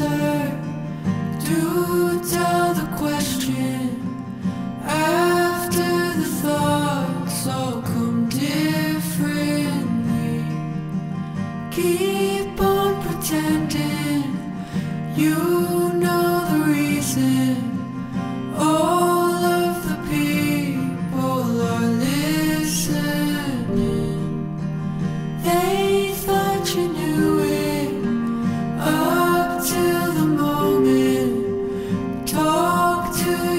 answer. Do tell the question after the thoughts all come differently. Keep on pretending you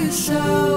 to